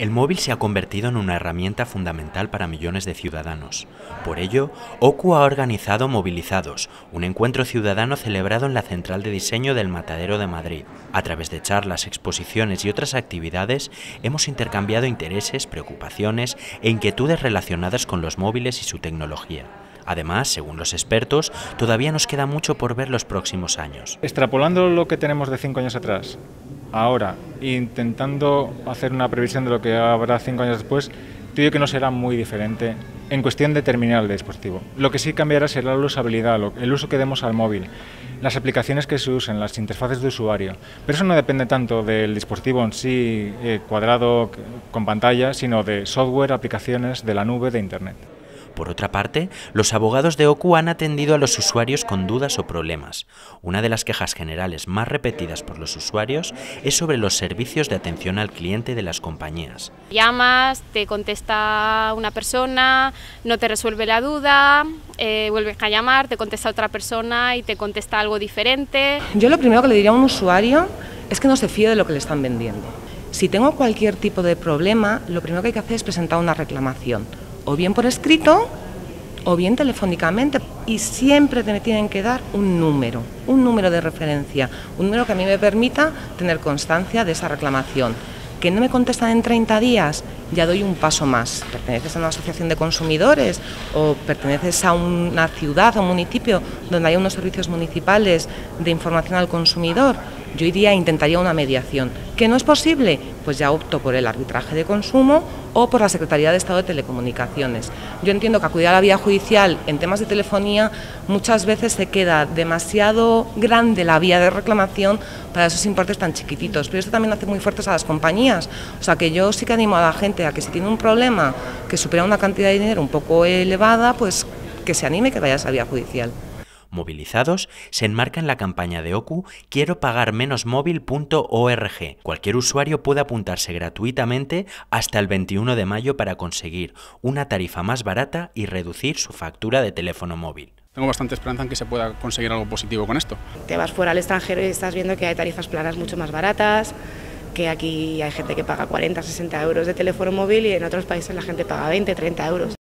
El móvil se ha convertido en una herramienta fundamental para millones de ciudadanos. Por ello, OCU ha organizado Movilizados, un encuentro ciudadano celebrado en la Central de Diseño del Matadero de Madrid. A través de charlas, exposiciones y otras actividades, hemos intercambiado intereses, preocupaciones e inquietudes relacionadas con los móviles y su tecnología. Además, según los expertos, todavía nos queda mucho por ver los próximos años. Extrapolando lo que tenemos de cinco años atrás, ahora, intentando hacer una previsión de lo que habrá cinco años después, te digo que no será muy diferente en cuestión de terminal de dispositivo. Lo que sí cambiará será la usabilidad, el uso que demos al móvil, las aplicaciones que se usen, las interfaces de usuario. Pero eso no depende tanto del dispositivo en sí eh, cuadrado con pantalla, sino de software, aplicaciones, de la nube, de Internet. Por otra parte, los abogados de OCU han atendido a los usuarios con dudas o problemas. Una de las quejas generales más repetidas por los usuarios es sobre los servicios de atención al cliente de las compañías. Llamas, te contesta una persona, no te resuelve la duda, eh, vuelves a llamar, te contesta otra persona y te contesta algo diferente. Yo lo primero que le diría a un usuario es que no se fíe de lo que le están vendiendo. Si tengo cualquier tipo de problema, lo primero que hay que hacer es presentar una reclamación o bien por escrito o bien telefónicamente. Y siempre me tienen que dar un número, un número de referencia, un número que a mí me permita tener constancia de esa reclamación. Que no me contestan en 30 días, ya doy un paso más. Perteneces a una asociación de consumidores o perteneces a una ciudad o un municipio donde hay unos servicios municipales de información al consumidor. Yo iría e intentaría una mediación. ¿Que no es posible? Pues ya opto por el arbitraje de consumo o por la Secretaría de Estado de Telecomunicaciones. Yo entiendo que acudir a la vía judicial en temas de telefonía muchas veces se queda demasiado grande la vía de reclamación para esos importes tan chiquititos, pero esto también hace muy fuertes a las compañías. O sea que yo sí que animo a la gente a que si tiene un problema que supera una cantidad de dinero un poco elevada, pues que se anime que vaya a esa vía judicial movilizados se enmarca en la campaña de OCU Quiero pagar menos móvil.org. Cualquier usuario puede apuntarse gratuitamente hasta el 21 de mayo para conseguir una tarifa más barata y reducir su factura de teléfono móvil. Tengo bastante esperanza en que se pueda conseguir algo positivo con esto. Te vas fuera al extranjero y estás viendo que hay tarifas planas mucho más baratas, que aquí hay gente que paga 40, 60 euros de teléfono móvil y en otros países la gente paga 20, 30 euros.